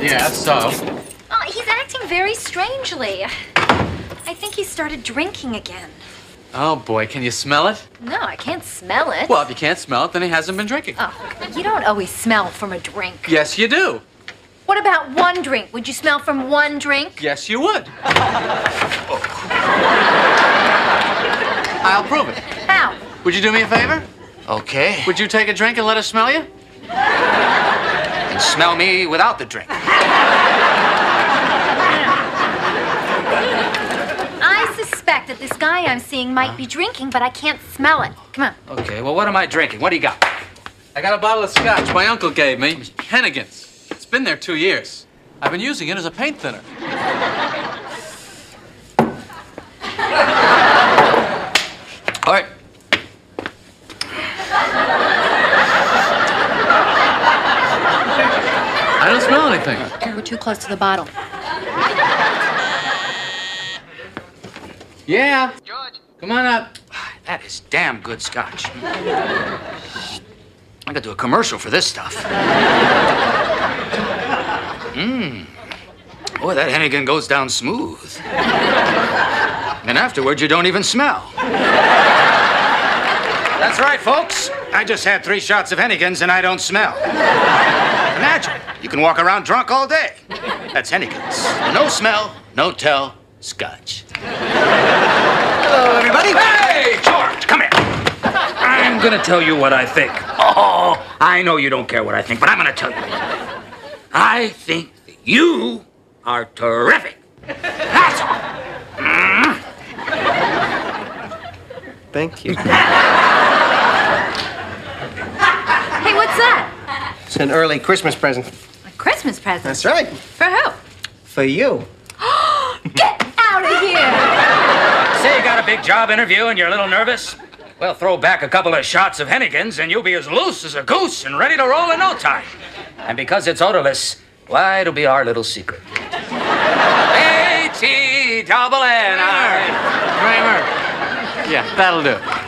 Yeah, so? Oh, he's acting very strangely. I think he started drinking again. Oh boy, can you smell it? No, I can't smell it. Well, if you can't smell it, then he hasn't been drinking. Oh, you don't always smell from a drink. Yes, you do. What about one drink? Would you smell from one drink? Yes, you would. I'll prove it. How? Would you do me a favor? Okay. Would you take a drink and let us smell you? And smell me without the drink. I suspect that this guy I'm seeing might be drinking, but I can't smell it. Come on. Okay, well, what am I drinking? What do you got? I got a bottle of scotch my uncle gave me. Hennigan's. It's been there two years. I've been using it as a paint thinner. All right. I don't smell anything. We're too close to the bottle. Yeah. George. Come on up. That is damn good scotch. I could do a commercial for this stuff. Mmm. Boy, that Hennigan goes down smooth. And afterwards, you don't even smell. That's right, folks. I just had three shots of Hennigan's and I don't smell. Imagine, you can walk around drunk all day. That's Hennigan's. No smell, no tell, scotch. Hello, everybody. Hey, George, come here. I'm gonna tell you what I think. Oh, I know you don't care what I think, but I'm gonna tell you. I think that you are terrific. That's all. Mm. Thank you. Hey, what's that? It's an early Christmas present. A Christmas present. That's right. For who? For you. Get out of here! Say you got a big job interview and you're a little nervous? Well, throw back a couple of shots of Hennigan's and you'll be as loose as a goose and ready to roll in no time. And because it's odorless, why, it'll be our little secret. A-T double N-I. Kramer. Yeah, that'll do.